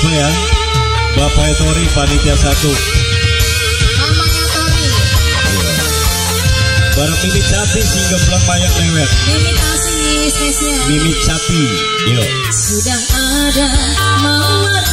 Suple ya. Bapak Tori panitia satu. Mamanya iya. Mimi Cati sehingga pulang banyak lewat. Imitasi spesial. Mimi Cati. Yo. Iya. Sudah ada mawar